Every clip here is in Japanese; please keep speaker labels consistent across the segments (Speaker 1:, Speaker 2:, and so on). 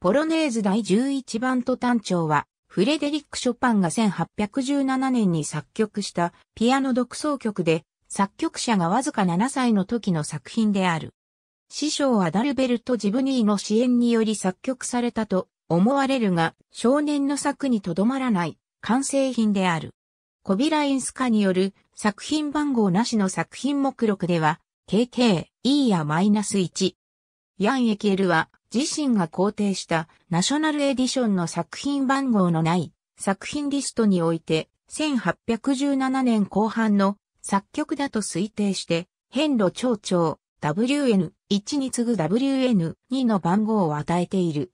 Speaker 1: ポロネーズ第11番と単調は、フレデリック・ショパンが1817年に作曲したピアノ独奏曲で、作曲者がわずか7歳の時の作品である。師匠アダルベルト・ジブニーの支援により作曲されたと思われるが、少年の作にとどまらない完成品である。コビラインスカによる作品番号なしの作品目録では、KK、E やマイナス1。ヤン・エキエルは自身が肯定したナショナルエディションの作品番号のない作品リストにおいて1817年後半の作曲だと推定して変路長長 WN1 に次ぐ WN2 の番号を与えている。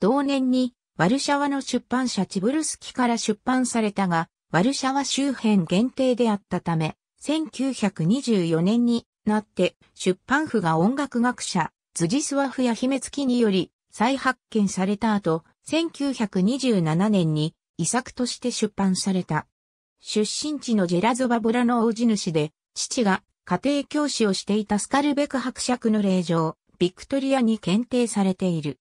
Speaker 1: 同年にワルシャワの出版社チブルスキから出版されたが、ワルシャワ周辺限定であったため、1924年になって出版府が音楽学者ズジスワフや姫付きにより再発見された後、1927年に遺作として出版された。出身地のジェラゾバブラの大地主で、父が家庭教師をしていたスカルベク伯爵の令状、ビクトリアに検定されている。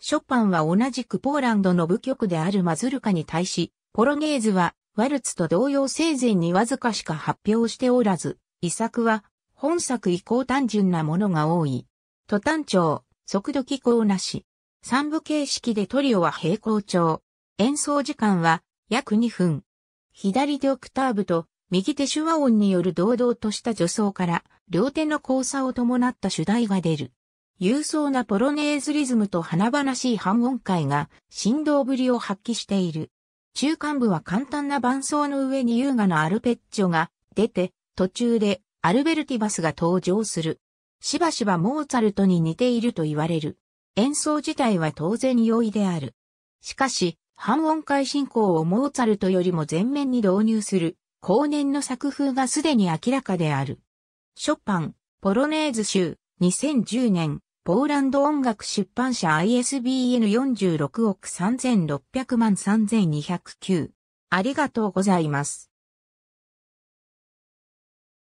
Speaker 1: ショパンは同じくポーランドの部局であるマズルカに対し、ポロネーズはワルツと同様生前にわずかしか発表しておらず、遺作は本作以降単純なものが多い。途端調、速度機構なし。三部形式でトリオは平行調。演奏時間は約2分。左手オクターブと右手手話音による堂々とした助走から両手の交差を伴った主題が出る。勇壮なポロネーズリズムと華々しい半音階が振動ぶりを発揮している。中間部は簡単な伴奏の上に優雅なアルペッチョが出て途中でアルベルティバスが登場する。しばしばモーツァルトに似ていると言われる。演奏自体は当然容易である。しかし、半音階進行をモーツァルトよりも前面に導入する後年の作風がすでに明らかである。ショパン、ポロネーズ集、2010年、ポーランド音楽出版社 ISBN46 億3600万3209。ありがとうございます。